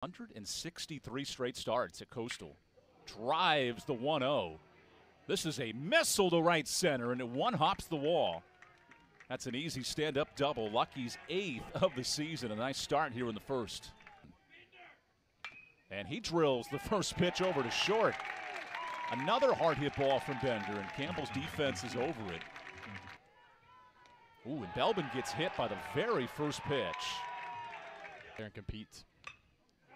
163 straight starts at Coastal. Drives the 1 0. This is a missile to right center, and it one hops the wall. That's an easy stand up double. Lucky's eighth of the season. A nice start here in the first. And he drills the first pitch over to short. Another hard hit ball from Bender, and Campbell's defense is over it. Ooh, and Belbin gets hit by the very first pitch. There and competes.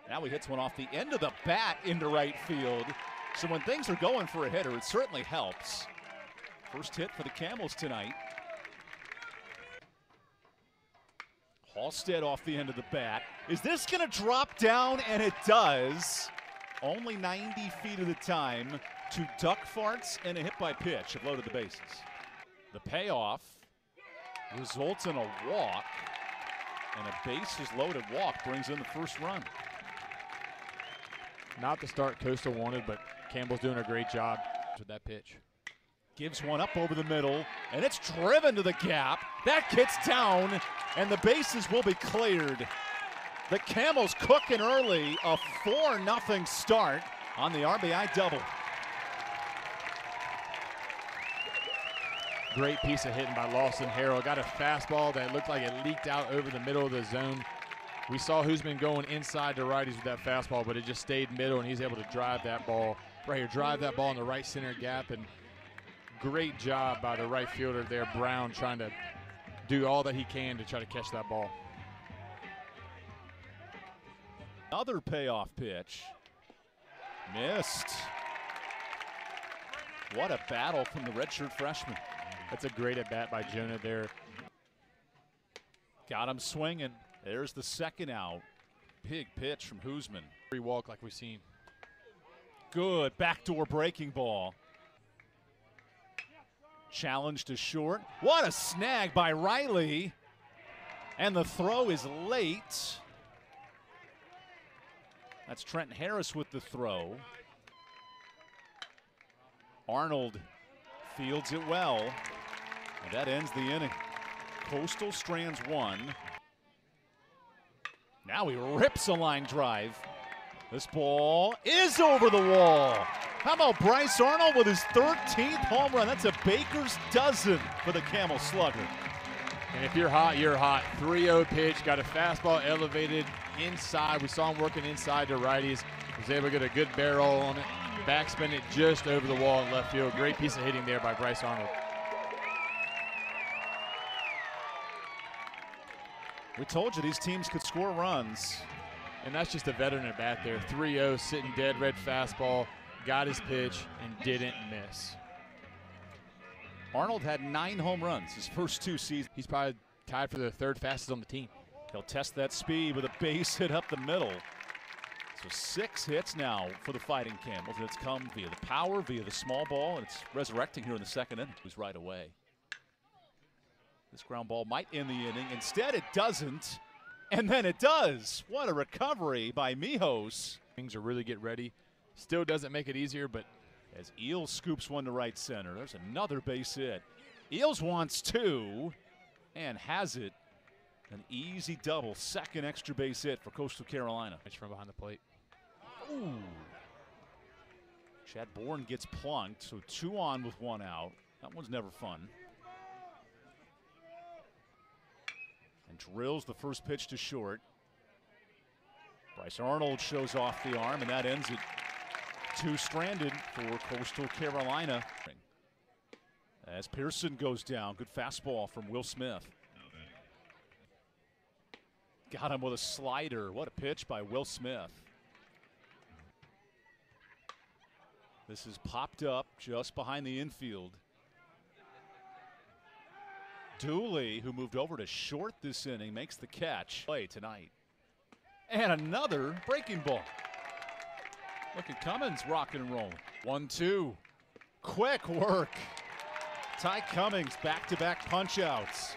Now he hits one off the end of the bat into right field. So when things are going for a hitter, it certainly helps. First hit for the Camels tonight. Halstead off the end of the bat. Is this going to drop down? And it does. Only 90 feet at a time. Two duck farts and a hit by pitch have loaded the bases. The payoff results in a walk. And a bases loaded walk brings in the first run. Not the start Coastal wanted, but Campbell's doing a great job with that pitch. Gives one up over the middle, and it's driven to the gap. That gets down, and the bases will be cleared. The Camels cooking early, a 4 0 start on the RBI double. Great piece of hitting by Lawson Harrell. Got a fastball that looked like it leaked out over the middle of the zone. We saw who's been going inside to righties with that fastball, but it just stayed middle, and he's able to drive that ball right here, drive that ball in the right center gap. And great job by the right fielder there, Brown, trying to do all that he can to try to catch that ball. Another payoff pitch. Missed. What a battle from the redshirt freshman. That's a great at bat by Jonah there. Got him swinging. There's the second out. Big pitch from Hoosman. Free walk like we've seen. Good backdoor breaking ball. Challenge to short. What a snag by Riley. And the throw is late. That's Trent Harris with the throw. Arnold fields it well. And that ends the inning. Coastal strands one. Now he rips a line drive. This ball is over the wall. How about Bryce Arnold with his 13th home run? That's a baker's dozen for the Camel Slugger. And if you're hot, you're hot. 3 0 pitch, got a fastball elevated inside. We saw him working inside to righties. Was able to get a good barrel on it. Backspin it just over the wall in left field. Great piece of hitting there by Bryce Arnold. We told you these teams could score runs. And that's just a veteran at bat there. 3 0, sitting dead red fastball, got his pitch, and didn't miss. Arnold had nine home runs his first two seasons. He's probably tied for the third fastest on the team. He'll test that speed with a base hit up the middle. So six hits now for the Fighting Camels. It's come via the power, via the small ball, and it's resurrecting here in the second inning. It was right away. This ground ball might end the inning. Instead, it doesn't. And then it does. What a recovery by Mijos. Things are really get ready. Still doesn't make it easier, but as Eeles scoops one to right center, there's another base hit. Eeles wants two and has it. An easy double, second extra base hit for Coastal Carolina. It's from behind the plate. Ooh. Chad Bourne gets plunked, so two on with one out. That one's never fun. And drills the first pitch to short. Bryce Arnold shows off the arm, and that ends it. Two stranded for Coastal Carolina. As Pearson goes down, good fastball from Will Smith. Got him with a slider. What a pitch by Will Smith. This is popped up just behind the infield. Dooley, who moved over to short this inning, makes the catch. Play tonight. And another breaking ball. Look at Cummings rocking and rolling. One, two. Quick work. Ty Cummings back to back punch outs.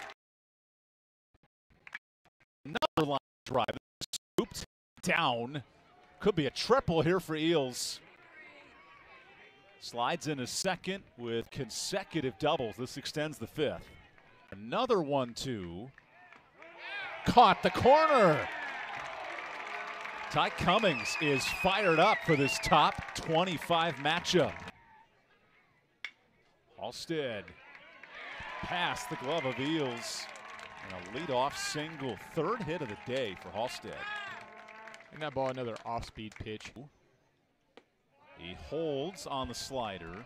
Another line drive. Scooped down. Could be a triple here for Eeles. Slides in a second with consecutive doubles. This extends the fifth. Another one, two. Caught the corner. Ty Cummings is fired up for this top 25 matchup. Halstead past the glove of Eeles. And a leadoff single, third hit of the day for Halstead. And that ball, another off-speed pitch. He holds on the slider.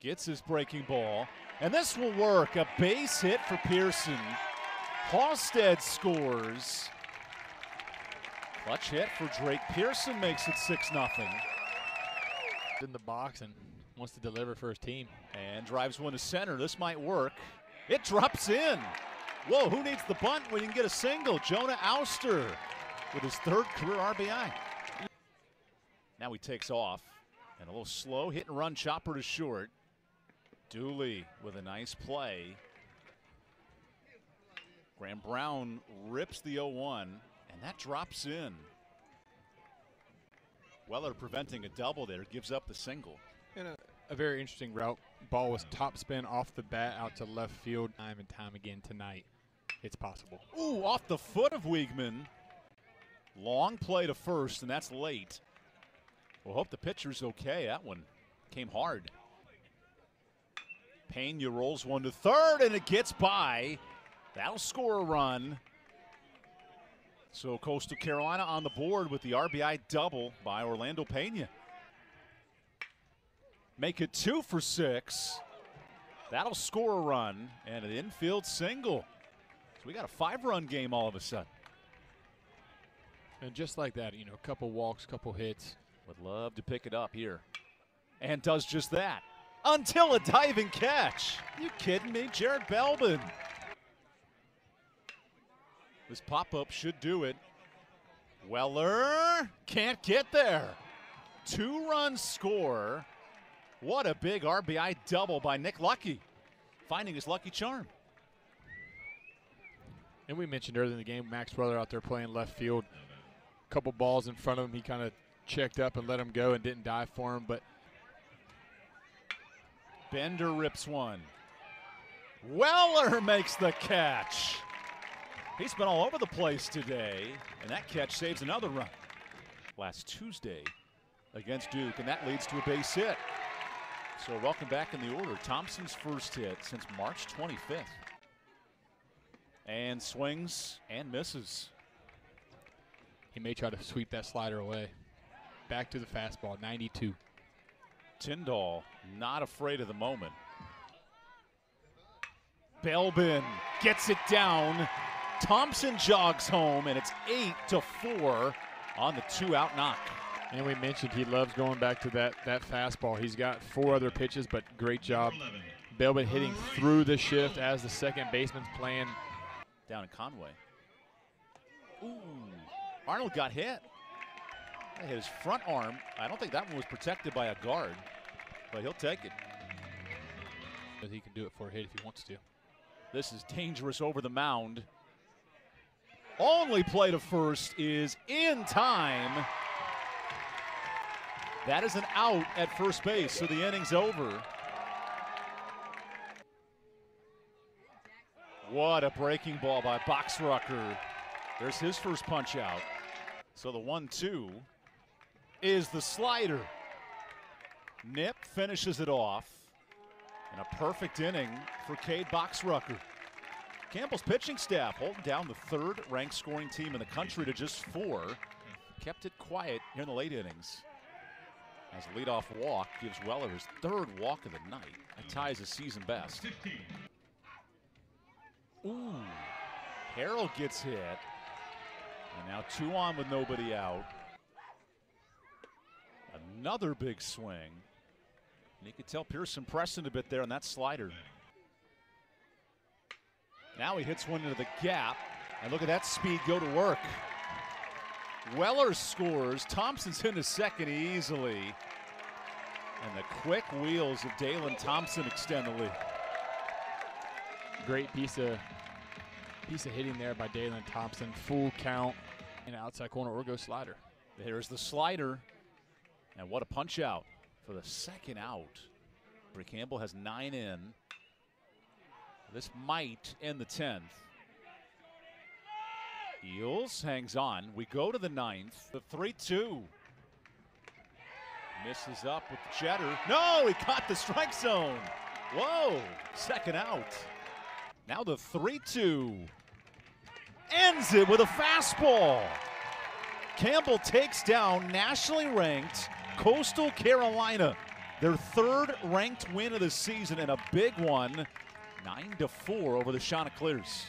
Gets his breaking ball. And this will work. A base hit for Pearson. Halstead scores. Clutch hit for Drake Pearson makes it 6 0. In the box and wants to deliver for his team. And drives one to center. This might work. It drops in. Whoa, who needs the bunt when you can get a single? Jonah Ouster with his third career RBI. Now he takes off. And a little slow hit and run chopper to short. Dooley with a nice play. Graham Brown rips the 0 1, and that drops in. Weller preventing a double there, gives up the single. And a, a very interesting route. Ball was top spin off the bat out to left field. Time and time again tonight, it's possible. Ooh, off the foot of Wiegman. Long play to first, and that's late. We'll hope the pitcher's okay. That one came hard. Pena rolls one to third, and it gets by. That'll score a run. So Coastal Carolina on the board with the RBI double by Orlando Pena. Make it two for six. That'll score a run and an infield single. So we got a five run game all of a sudden. And just like that, you know, a couple walks, couple hits. Would love to pick it up here. And does just that. Until a diving catch. You kidding me? Jared Belbin. This pop up should do it. Weller can't get there. Two run score. What a big RBI double by Nick Lucky, finding his lucky charm. And we mentioned earlier in the game, Max Weller out there playing left field. A couple balls in front of him, he kind of checked up and let him go and didn't dive for him. But Bender rips one. Weller makes the catch. He's been all over the place today, and that catch saves another run. Last Tuesday against Duke, and that leads to a base hit. So welcome back in the order. Thompson's first hit since March 25th. And swings and misses. He may try to sweep that slider away. Back to the fastball, 92. Tyndall not afraid of the moment. Belbin gets it down. Thompson jogs home, and it's eight to four on the two-out knock. And we mentioned he loves going back to that that fastball. He's got four other pitches, but great job. Belbin hitting through the shift as the second baseman's playing. Down in Conway. Ooh, Arnold got hit. His front arm. I don't think that one was protected by a guard, but he'll take it. But he can do it for a hit if he wants to. This is dangerous over the mound. Only play to first is in time. That is an out at first base, so the inning's over. What a breaking ball by Boxrucker. There's his first punch out. So the 1 2 is the slider. Nip finishes it off. And a perfect inning for Cade Boxrucker. Campbell's pitching staff holding down the third ranked scoring team in the country to just four. Kept it quiet here in the late innings. As a leadoff walk gives Weller his third walk of the night. That ties his season best. Ooh. Harrell gets hit. And now two on with nobody out. Another big swing. And you could tell Pearson pressing a bit there on that slider. Now he hits one into the gap. And look at that speed go to work. Weller scores. Thompson's into second easily. And the quick wheels of Dalen Thompson extend the lead. Great piece of piece of hitting there by Dalen Thompson. Full count in outside corner or go slider. There's the slider. And what a punch out for the second out. Rick Campbell has nine in. This might end the 10th. Eeles hangs on. We go to the ninth. The 3 2. Misses up with the cheddar. No, he caught the strike zone. Whoa, second out. Now the 3 2. Ends it with a fastball. Campbell takes down nationally ranked Coastal Carolina. Their third ranked win of the season and a big one. 9 to 4 over the Chanticleers.